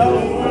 Don't